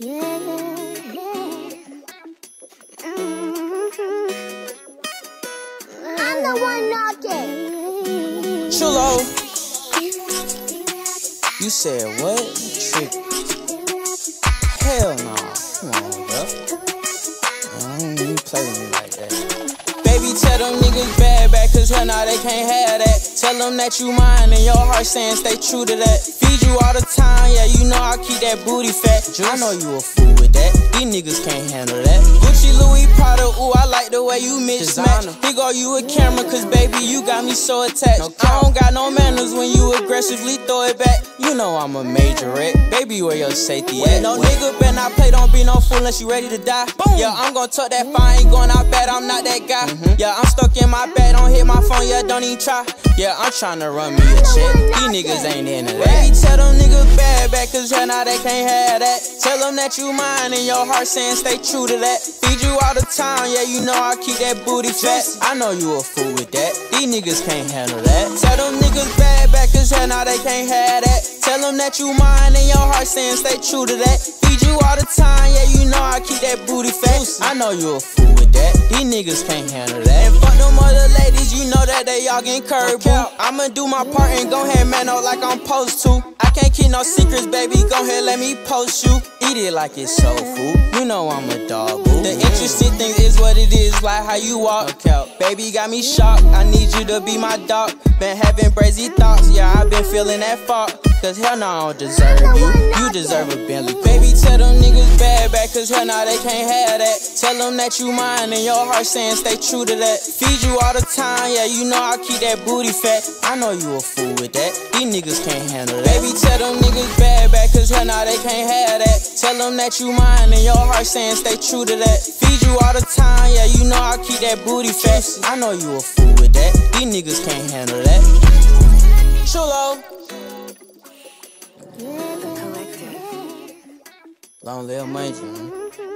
Chulo, you said what? Trick. Hell no. Come on, bro. I don't even play with me like that. Baby, tell them niggas back, cause hell nah, they can't have that. Tell them that you mine and your heart saying stay true to that. Feed you all the time, yeah, you know I keep that booty fat. I know you a fool with that. These niggas can't handle that. Gucci, Louis, Prada, ooh, I like the way you mix match. Big all you a camera, cause baby, you got me so attached. I don't got no manners when you aggressively throw it back. You know I'm a major wreck. Baby, where your safety at? No nigga better not play, don't be no fool unless you ready to die. Boom. Yeah, I'm gonna tuck that fire, ain't going out bad, I'm not that guy. Mm-hmm. Yeah, I'm stuck in my bed, don't hit my phone, yeah, don't even try. Yeah, I'm tryna run me a check. These niggas ain't into that. Baby, tell them niggas bad back, cause right now they can't have that. Tell them that you mine and your heart saying stay true to that. Feed you all the time, yeah, you know I keep that booty fat. I know you a fool with that. These niggas can't handle that. Tell them niggas bad back, cause right now they can't have that. Tell them that you mine and your heart saying stay true to that. Feed you all the time, yeah, you know I keep that booty fat. I know you a fool with that. These niggas can't handle that. And fuck them other know that they all getting curved. I'ma do my part and go ahead, man, out like I'm supposed to. I can't keep no secrets, baby. Go ahead, let me post you. Eat it like it's soul food. You know I'm a dog, boo. The interesting thing is what it is, like how you walk. Baby got me shocked. I need you to be my dog. Been having crazy thoughts, yeah, I've been feeling that fault. Cause hell no, I don't deserve you. You deserve a Bentley. Baby, back, cause hell no, they can't have that. Tell them that you mine and your heart saying stay true to that. Feed you all the time, yeah, you know I keep that booty fat. I know you a fool with that. These niggas can't handle that. Baby, tell them niggas bad back, cause hell no, they can't have that. Tell them that you mine and your heart saying stay true to that. Feed you all the time, yeah, you know I keep that booty fat. I know you a fool with that. These niggas can't handle that. Long live Major. man.